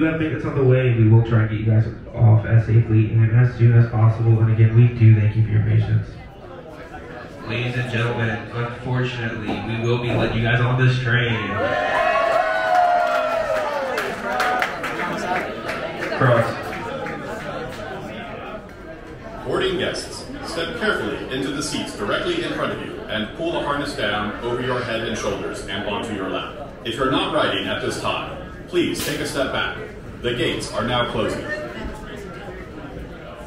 do have maintenance on the way. We will try and get you guys off as safely and as soon as possible. And again, we do thank you for your patience. Ladies and gentlemen, unfortunately, we will be letting you guys on this train. Cross. Boarding guests, step carefully into the seats directly in front of you and pull the harness down over your head and shoulders and onto your lap. If you're not riding at this time, please take a step back. The gates are now closing.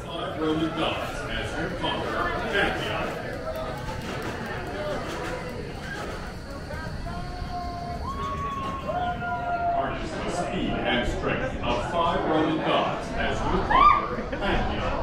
Five Roman gods as you conquer Pantheon. Harness the speed and strength of five Roman gods as you conquer Pantheon.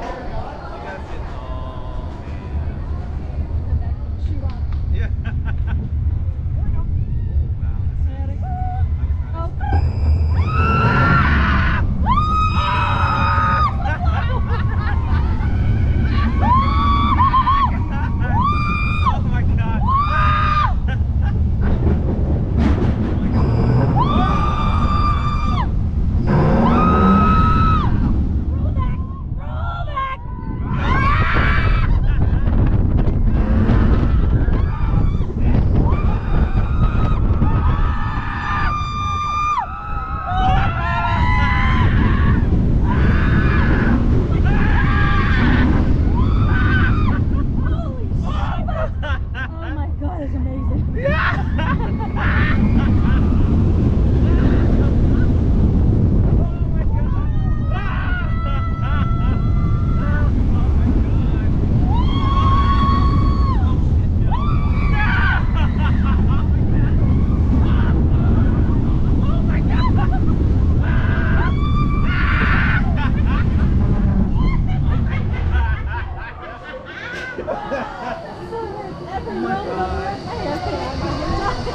Oh my god, it's amazing.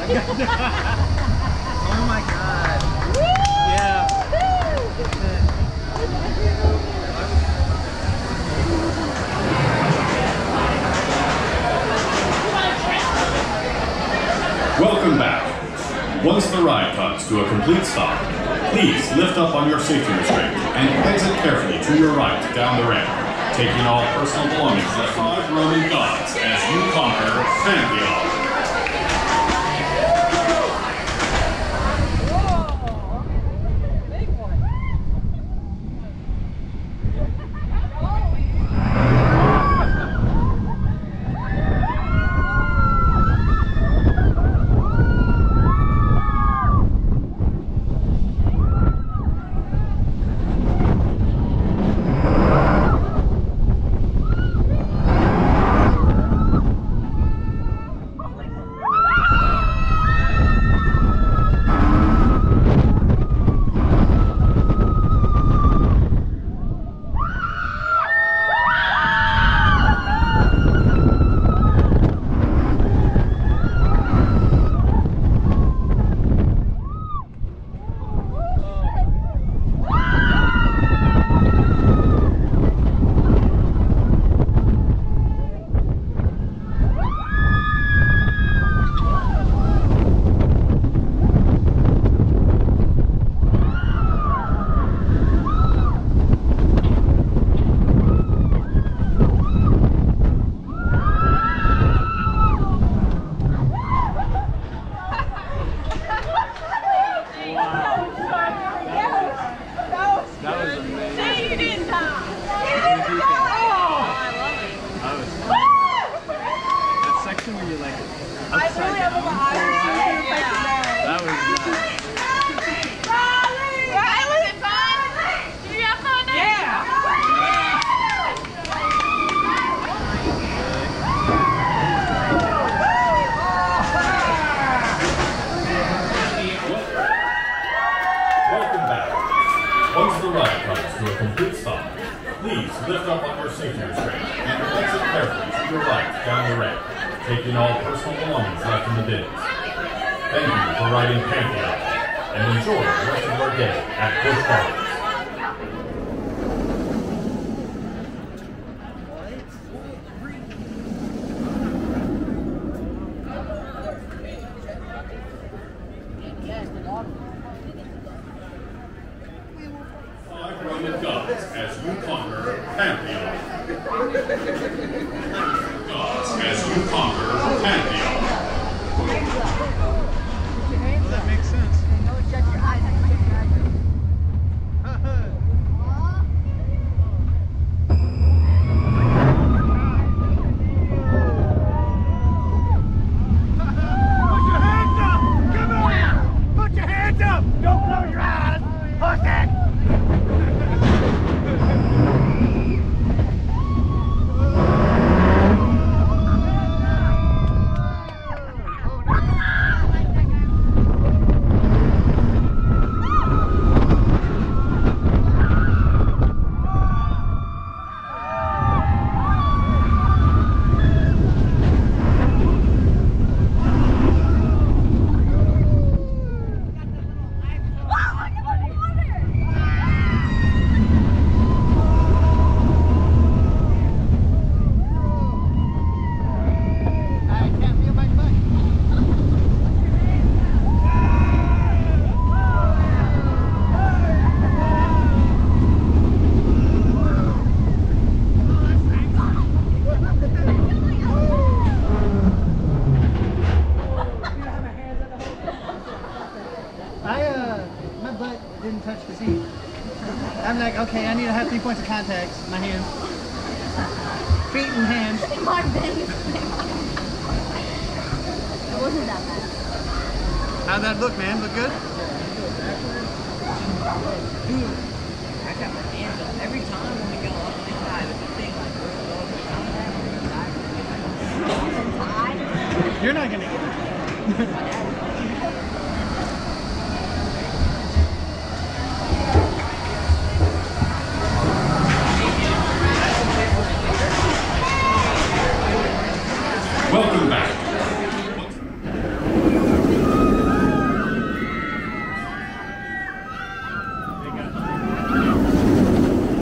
Oh my god. Yeah. Welcome back. Once the ride comes to a complete stop, please lift up on your safety restraint and exit carefully to your right down the ramp, taking all personal belongings of five Roman gods as you conquer Pantheon. To a complete stop, please lift up on your safety restraint and exit carefully to your right down the ramp, taking all personal belongings left in the bins. Thank you for riding Pantheon, and enjoy the rest of your day at Busch Gardens. gods as you conquer Pantheon. Gods as you conquer Pantheon. I'm like, okay, I need to have three points of contact. My hands, feet and hands. My. It wasn't that bad. How'd that look, man? Look good?